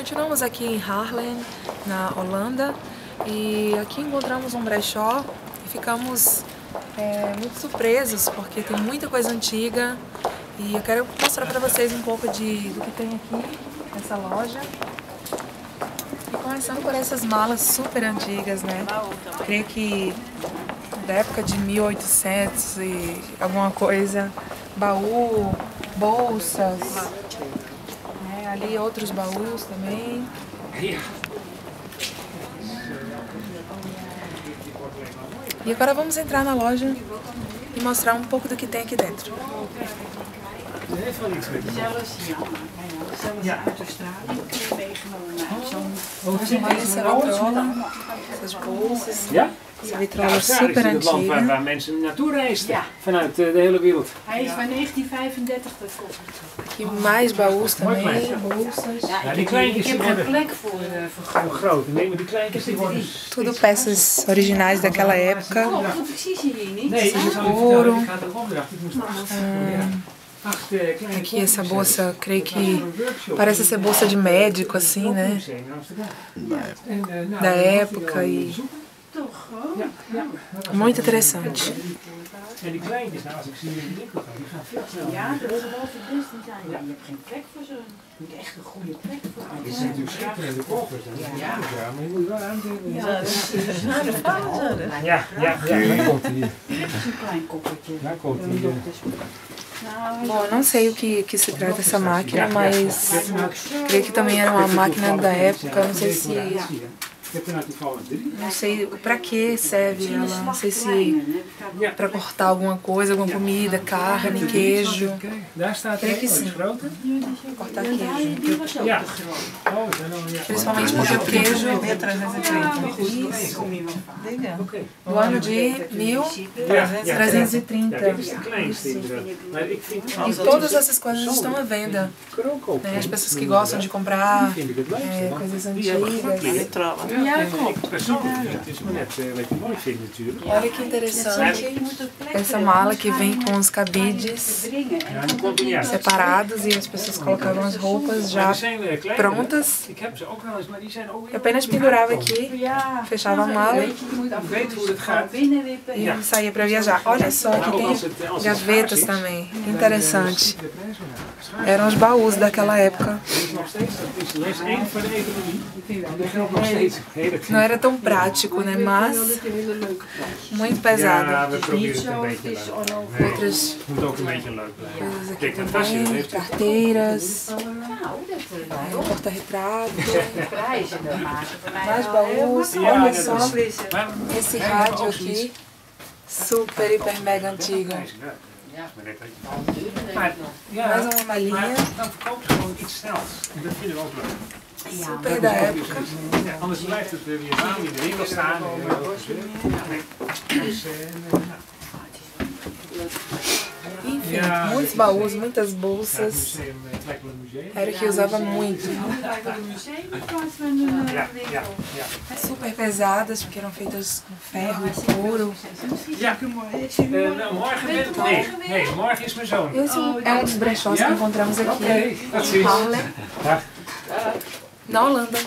Continuamos aqui em Haarlem, na Holanda, e aqui encontramos um brechó e ficamos é, muito surpresos porque tem muita coisa antiga e eu quero mostrar para vocês um pouco de, do que tem aqui nessa loja. E começando por essas malas super antigas, né? Creio que da época de 1800 e alguma coisa, baú, bolsas, né? ali outros baús também. E agora vamos entrar na loja e mostrar um pouco do que tem aqui dentro. Olha essa vitrola, essas bolsas, Vitrola Australië is super het land waar, waar mensen naartoe reisden. Ja. Vanuit eh, de hele wereld. Hij is van 1935 de kop. Aqui mais baús também, klein. bolsas. Ja, Ja, ik die heb, kleintjes ik heb die geen plek voor, uh, voor groot? Nee, maar die kleintjes die worden... Tudo peças originais daquela época. Oh, want ik zie ze hier niet. Nee, ik ga erop. Ik moest eh, Aqui essa bolsa, creio Dat que parece ser bolsa de médico assim, né? Eh, Da época e- Muito interessante. Ja, Bom, não sei o que, que se trata essa máquina, mas creio que também era uma máquina da época, não sei se. Não sei pra que serve ela, não sei se Ja. pra cortar alguma coisa, alguma comida, carne, queijo. Daar staat Kijk er eens. een grote. Cortar queijo. Principalmente porque o queijo wel vaak. Oké. do ano de Ja, ja. 1330. Ja, dit is de kleinste inderdaad. Maar ik vind E todas essas coisas estão à venda. Né? As pessoas que gostam de comprar é, coisas antigas. Ik persoonlijk het is net wat je mooi vindt natuurlijk. Olha que interessante essa mala que vem com os cabides separados e as pessoas colocavam as roupas já prontas. Apenas pendurava aqui, fechava a mala e saía para viajar. Olha só, als tem gavetas também. Interessante. Eram os baús daquela época. is nog steeds, dat is les 1 van de economie. En dat geldt nog steeds. Hele Não era tão prático, né? Mas muito pesado. Outras coisas aqui também, carteiras, um porta-retrato, mais baús. Olha só esse rádio aqui, super, hiper, mega antigo. Mais uma malinha, Ja, super da época. Anders blijft het weer warm in de winkel staan. Enfim, muitos baús, muitas bolsas. Era o que usava muito. Ja. Super pesadas, porque eram feitas com ferro e couro. Esse é um dos brechós que encontramos aqui em. Na Holanda.